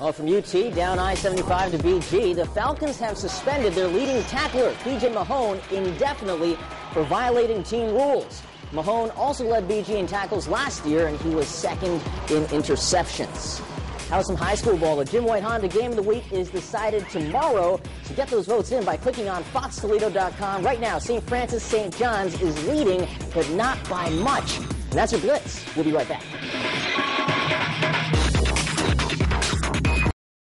Well, from UT down I-75 to BG, the Falcons have suspended their leading tackler, PJ Mahone, indefinitely for violating team rules. Mahone also led BG in tackles last year, and he was second in interceptions. How's some high school ball? The Jim White Honda Game of the Week is decided tomorrow. So get those votes in by clicking on foxtoledo.com. Right now, St. Francis St. John's is leading, but not by much. And that's your Blitz. We'll be right back.